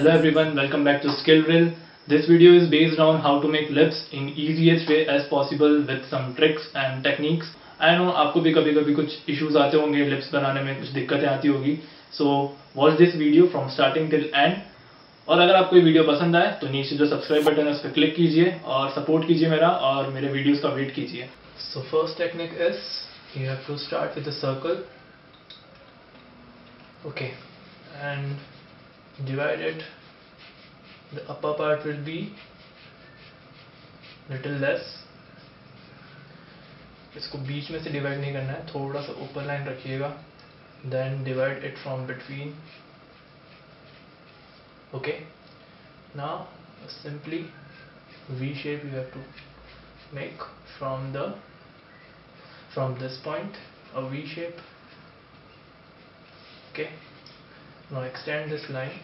Hello everyone, welcome back to Skillrill. This video is based on how to make lips in easiest way as possible with some tricks and techniques. I know आपको भी कभी कभी कुछ issues आते होंगे lips बनाने में कुछ दिक्कतें आती होगी So watch this video from starting till end. और अगर आपको ये वीडियो पसंद आए तो नीचे जो सब्सक्राइब बटन है उस पर क्लिक कीजिए और सपोर्ट कीजिए मेरा और मेरे वीडियोस का वेट कीजिए so first technique is you have to start with a circle okay and divided the upper part will be little less. इसको बीच में से डिवाइड नहीं करना है, थोड़ा सा ऊपर लाइन रखिएगा then divide it from between okay ना simply V shape you have to make from the from this point a V shape okay now extend this line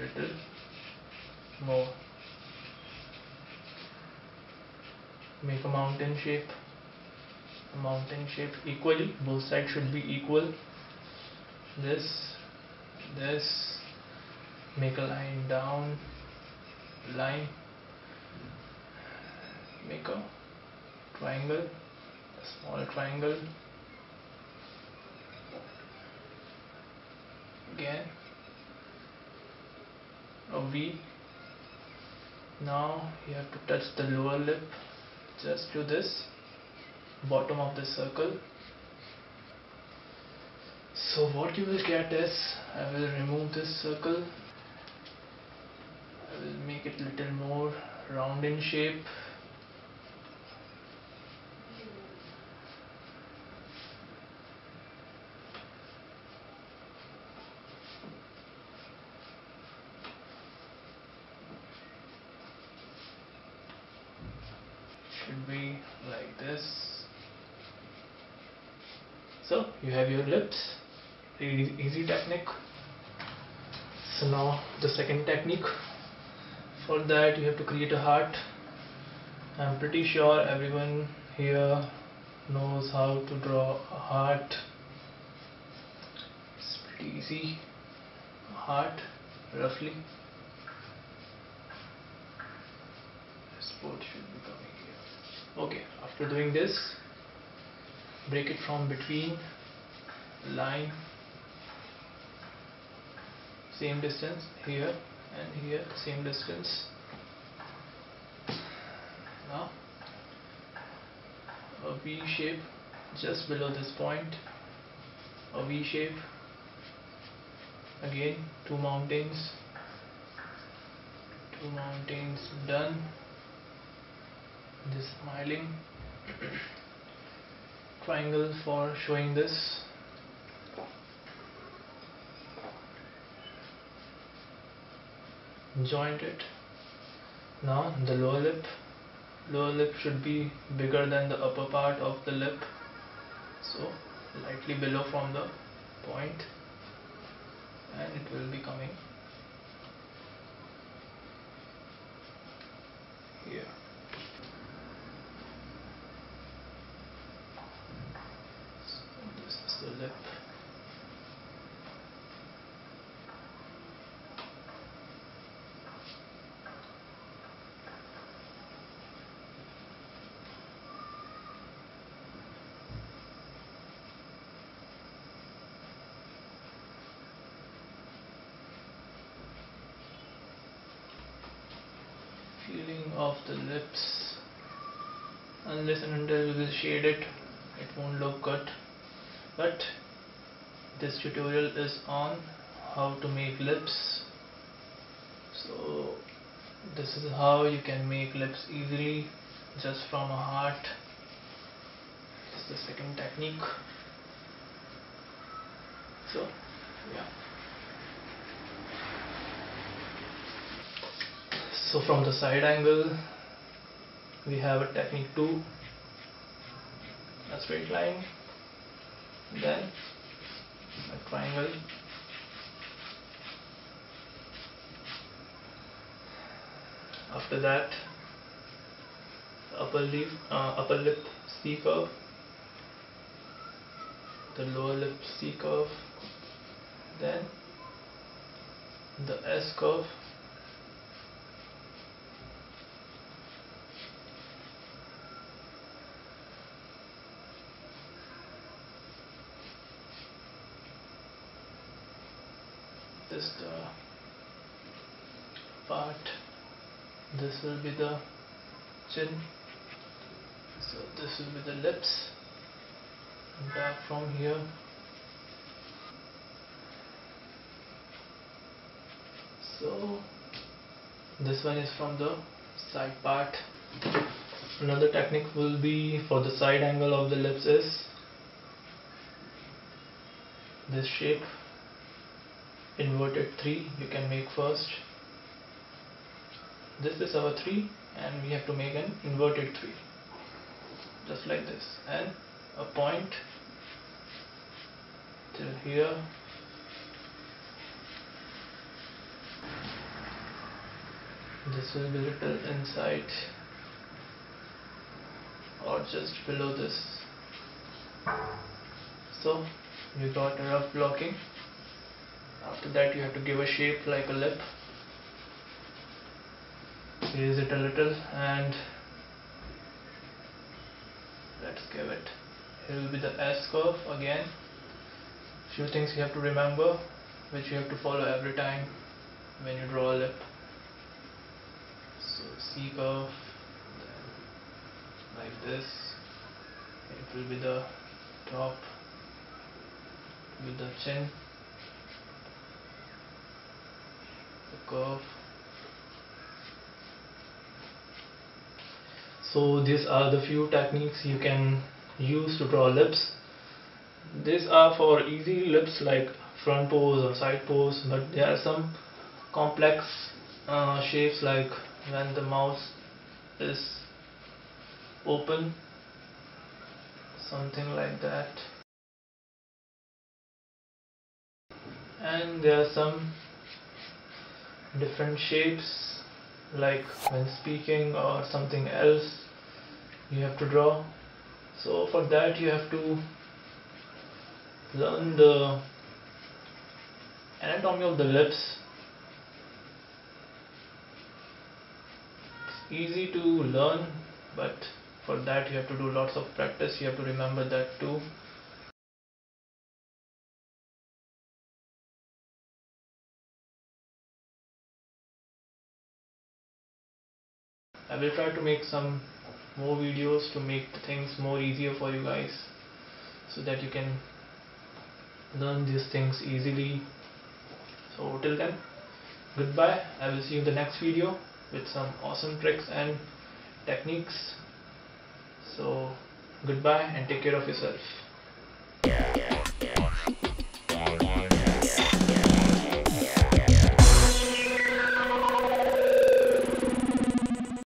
little more make a mountain shape. A mountain shape equally both sides should be equal. This this make a line down line. Make a triangle a small triangle. Again a V now you have to touch the lower lip. Just to this. Bottom of the circle. So what you will get is I will remove this circle. I will make it little more round in shape should be like this. So you have your lips easy, technique. So now the second technique. For that you have to create a heart. I'm pretty sure everyone here knows how to draw a heart. It's pretty easy. Heart roughly. This should be coming okay after doing this break it from between line same distance here and here same distance. Now a V shape just below this point a V shape again two mountains two mountains done this smiling triangle for showing this. Joint it. Now the lower lip. Lower lip should be bigger than the upper part of the lip. So lightly below from the point. And it will be coming here so this is the lip feeling of the lips. Unless and until we will shade it it won't look good. But this tutorial is on how to make lips. So this is how you can make lips easily just from a heart. This is the second technique. So yeah so from the side angle we have a technique 2 a straight line. Then a triangle. After that upper lip uh, upper lip C curve. The lower lip C curve. Then the S curve is the part this will be the chin. So this will be the lips. And back from here. So this one is from the side part. Another technique will be for the side angle of the lips is this shape inverted 3 you can make first. This is our 3 and we have to make an inverted 3 just like this. And a point till here. This will be little inside or just below this. So you got a rough blocking after that you have to give a shape like a lip. Raise it a little and let's give it. Here will be the S curve again. Few things you have to remember which you have to follow every time when you draw a lip. So C curve like this. It will be the top with the chin the curve so these are the few techniques you can use to draw lips. These are for easy lips like front pose or side pose but there are some complex uh, shapes like when the mouth is open. Something like that. And there are some different shapes like when speaking or something else you have to draw. So for that you have to learn the anatomy of the lips. It's easy to learn but for that you have to do lots of practice. You have to remember that too I will try to make some more videos to make things more easier for you guys so that you can learn these things easily. So till then goodbye. I will see you in the next video with some awesome tricks and techniques. So goodbye and take care of yourself